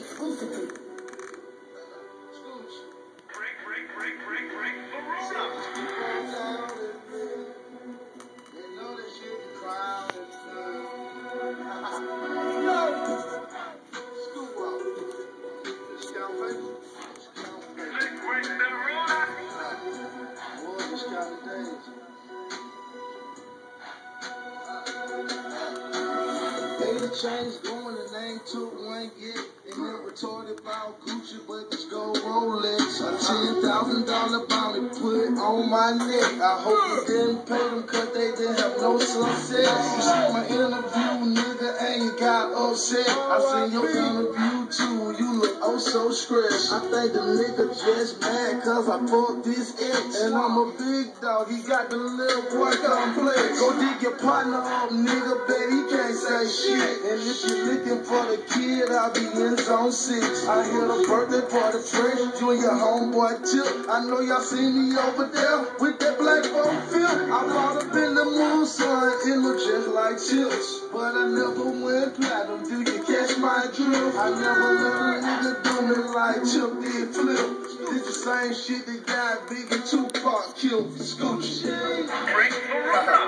exclusively. Break, break, break, break, break the rules. Break, break the ain't took one yet. And then retarded about Gucci, but it's gold Rolex. A ten thousand dollar bounty put on my neck. I hope you didn't pay them cause they didn't have no success. You see my interview, nigga ain't got upset. I seen your interview too, you oh so stressed. I think the nigga just mad cause I fucked this ex. And I'm a big dog, he got the little boy complex. Go dig your partner up, nigga, bet he can't say shit. And if you're looking for the kid, I'll be in zone six. I hear the birthday party fresh, you and your homeboy tip. I know y'all seen me over there with that black folk film. I bought up in the moon, son, it look just like chips. But I never went platinum, do you catch my drift? I never let a nigga do me like Tip did Flip. This the same shit that got Biggie Tupac killed. Scoochie. Rules.